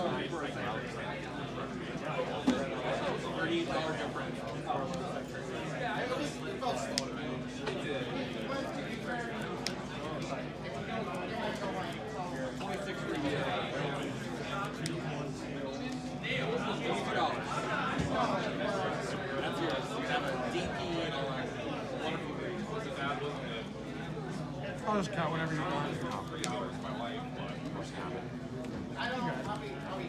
I'll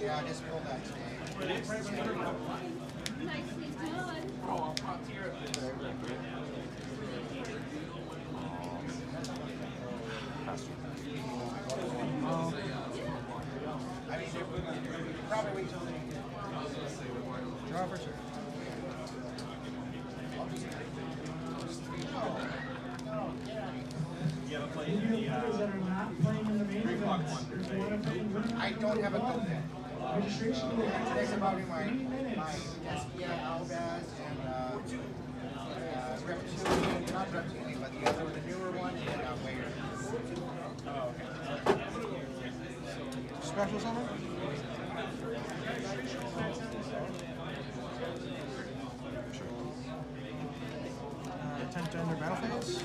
Yeah, I just pulled that today. Nicely done. I mean, it would- probably wait till Draw for two. I don't have a note yet. Today's about my, my Eskia Albaz and, uh, uh, Reptilian, not Reptilian, but the other, the newer one, and, uh, Waiter. Special summon? Uh, attempt to enter battle phase.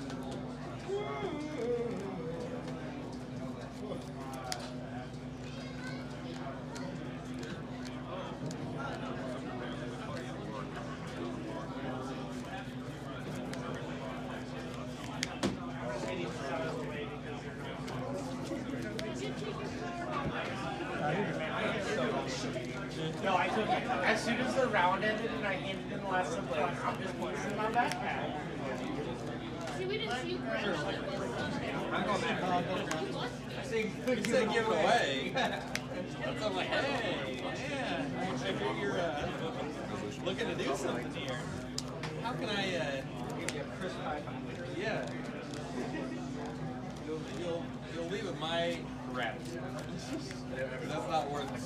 No, I took it. As soon as the round ended and I handed in the last simple, I'm just in my backpack. See, we didn't see you for You said give it away. so I'm like, hey, man, I figure you're uh, looking to do something here. How can I, uh, yeah. You'll, you'll, you'll leave with my gratitude. That's not worth it.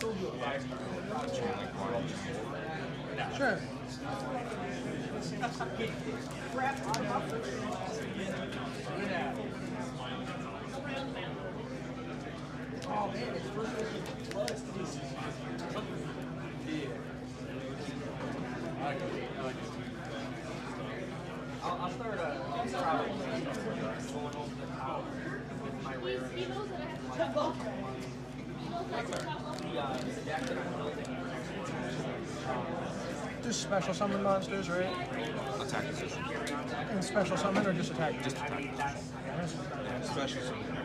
Sure. I'll, I'll start a I'll going over the tower with my He, rare. he knows that I have to chop off. He knows I have to chop off. The, the deck that I'm building. Just special summon monsters, right? Attack position. And special summon or just attack? Just attack position. Special summon.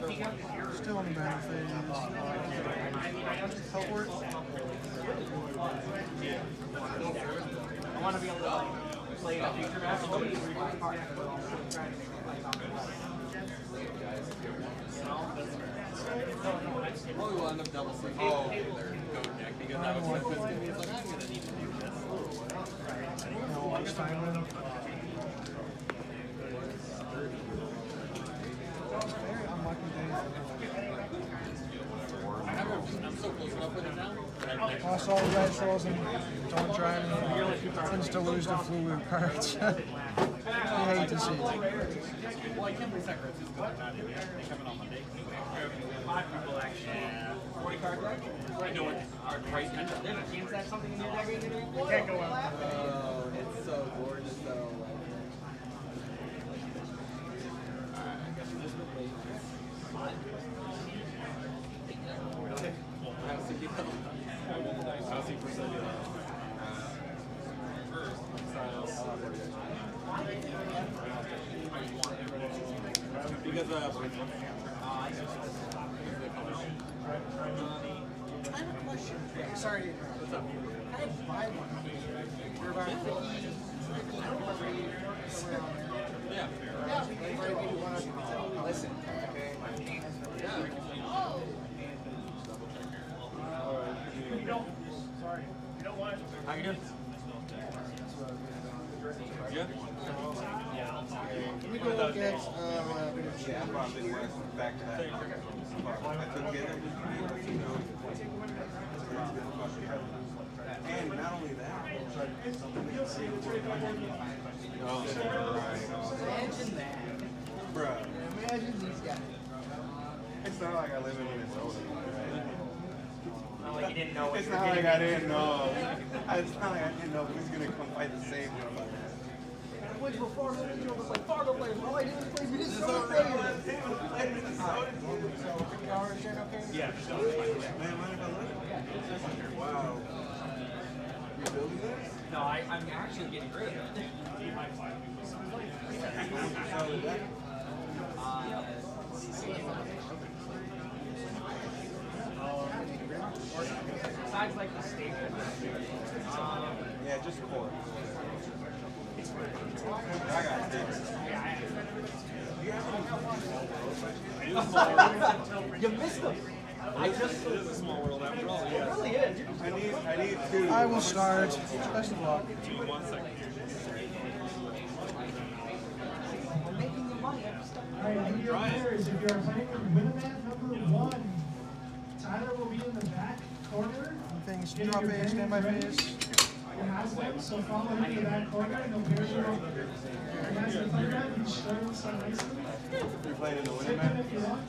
the hero. Still in the battle phase. Teleport. I want to be able to play a future match. Probably will end up double. Oh, deck because that was fifth. He's like, I'm gonna need to do this. I so close enough with it now. I all the red trolls and don't drive me. Tends to lose the flu cards. you hate to see. Well, I can't play Sakura. It's just because I'm not They come in on Monday. Five people actually. Forty card deck. I know it. Our price There's a chance that something in your deck is. You can't go out. Oh, it's so gorgeous though. Because uh, I have a question. Sorry to interrupt. What's up? I have five one. You're about 50, 50, somewhere yeah, If I give you one, I'll listen. How you doing? Yeah. Go look at uh, Yeah, know. And not only Imagine that. bruh, Imagine these guys. it's not like I live in Minnesota, right? Not like you didn't know It's not like I didn't know. It's not like I didn't know who's gonna come fight the same one. Went to a Fargo, you know, like Fargo players. All I did was play Minnesota players. Yeah. Man, mind if Wow. This? No, I, I'm actually getting rid of it. So that, Besides like the staple. Um, yeah, just four. I got you missed them. I just. It is a small world after all. It really is. I need, I need two. I will start. Best of luck. Alright, do your players, if you're playing with Winamath number one, Tyler will be in the back corner. Things drop your phase, pairings standby ready. phase. He has them, so follow him to the back corner and he'll pair you up. He has the playground, he's starting so nicely. You're playing in the winning Take him match? if you want.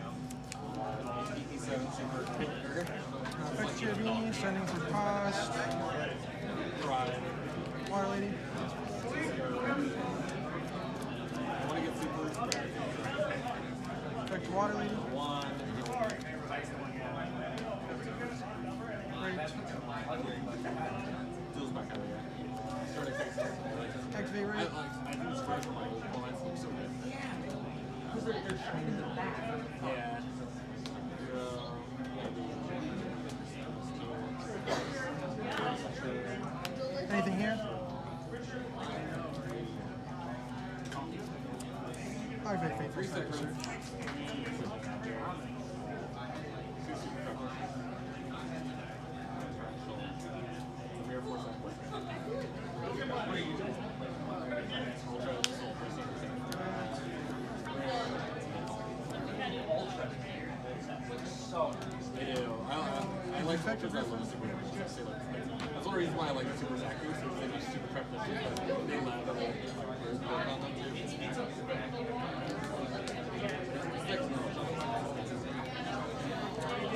up. EP7 Super Effective Chibi, sending for cost. Water Lady. Effective Water Lady. One. Texas. Activate I I think it's my old so good. Because they're shining the back. Yeah. Anything here? Activate Faithful Strike Search. They do. I, I, I like effective That's the only reason why I like super accuracy because they do super prep but they work on them too. Trigger Faithful on uh, Summon. I do not. I have people face to face and no zone. Do you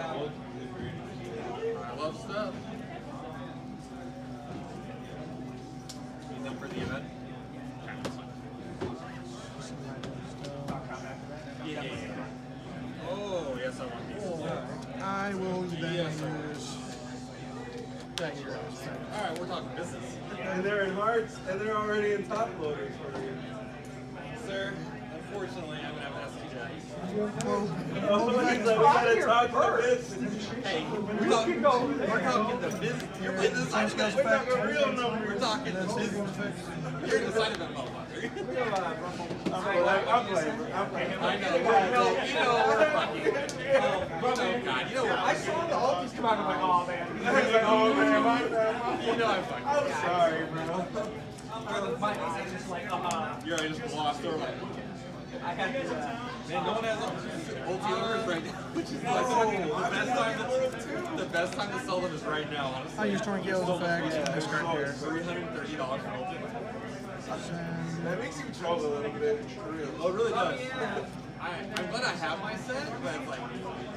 I love stuff. Use them for the event. Yeah. Oh, yes, I want these. I will then Yes. That hero. All right, we're talking business. And they're in hearts, and they're already in top loaders for you. Sir, unfortunately, I'm going to have to ask you guys. Well, Oh, he's like, we gotta talk to this. Hey, we're talking, we're talking the business. You're playing the side Same We're talking real numbers. We're talking And then saving effect. You're the side event motherfucker. I'm playing, I'm playing, I'm playing. I know. You know, you know we're fucking. Oh, God, you know I saw the Ultis come out and I'm like, oh man. He's like, oh man, my bad, You know I'm fucking. I'm sorry, bro. My eyes just like, uh, You're right, I just glossed over it. I had to, uh, Man, no one has ulti orders right now, which is like the best time to the best time to sell them is right now. Honestly, I use Tornquil's effect and discard here. three hundred and thirty dollars for ulti. Send. That makes you choke a little bit, for real. Oh, it really does. I, I'm glad I have my set, but it's like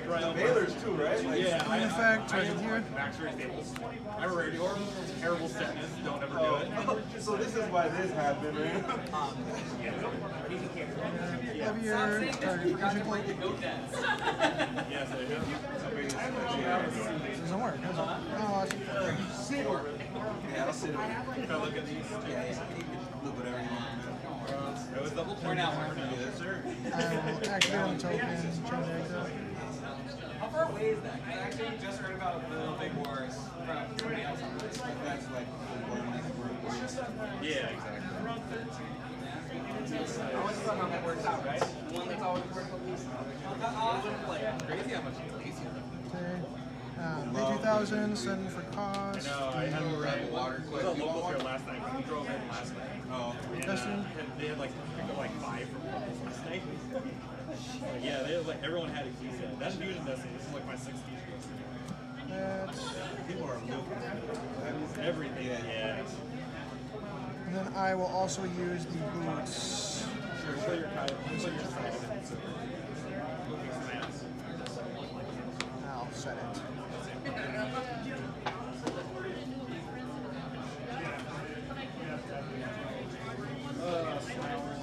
right on Baylor's too, right? Like, Yeah, I, In effect, I, I right am here. Max Race Tables. I have a radio orb. Terrible setness. Don't ever do it. Oh, oh, so this is why this happened, right? Heavier. Target fusion plate. Yes, I do. Doesn't work, does it? Oh, it's Yeah, I'll sit If I look at these, Look whatever you want, it was double point out. Yes, sir. Uh, I will on the token, change exit. How far away is that? 'Cause I actually just heard about the big wars from somebody else on this. That's like the word Yeah, exactly. I always thought how that works out, right? The one that's always worked the least. Like, Crazy how much he's lazy. Okay. Um, B2000, send for cost. No, I had a red water. I was at local here last night. We drove in last night. Oh. And, uh, had- they had like picked up like five from locals last night. Like, yeah, they had, like everyone had a key set. That's new to Destiny. This is like my sixth key set. That's, People are looking. Everything. Yeah. and then I will also use the boots. Sure. Play your kite. Play your side. So, moving some ass. I'll set it. Uh, smile.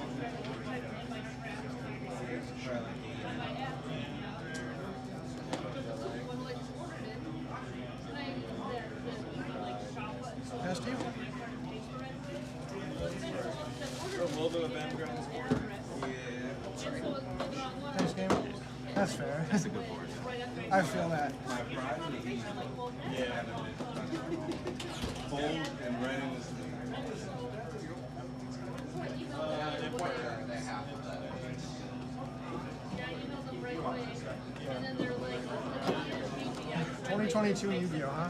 Past you. A little bit of background this morning. Thanks, game. That's fair. That's a good board. I feel that. My was easy. Yeah. Bold and. Uh, and point. Twenty twenty two Yu-Gi-Oh, huh?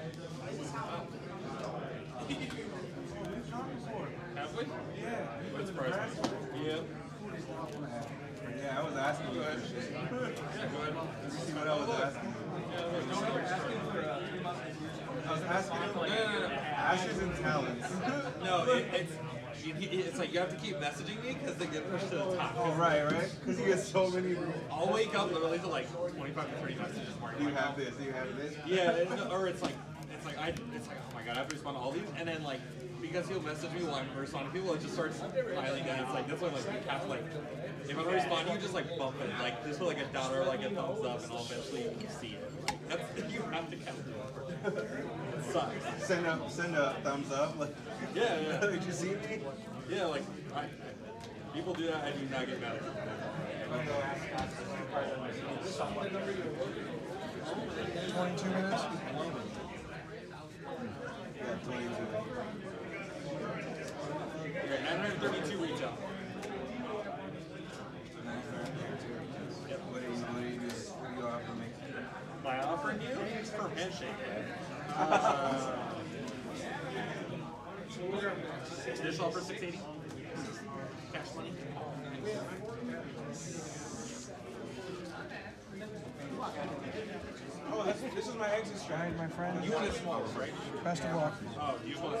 it's it- it's like you have to keep messaging me because they get pushed to the top. Oh, right, right? Because he gets so many. I'll wake up literally to like 25 to 30 messages. Mark. you have this? Do you have this? Yeah, it- or it's like it's like I it's like oh my god I have to respond to all these and then like because he'll message me while I'm responding to people it just starts piling down. It's like that's why like you have to like if I'm responding you just like bump it like just put like a down or like a thumbs up and I'll eventually see it. Like that's you have to count it. Sucks. Send a send a thumbs up. Like, Yeah, yeah. Did you see me? Yeah, like I, people do that. I do not get mad at them. Twenty-two minutes. Yeah, 22. You're at 932 retail. What do you, what do you? What do you offer me? My offer you for handshake. Additional offer 680. Cash money. Oh, this is my exit strategy. All right, my friend. You want it small, right? Best of luck. Oh, you want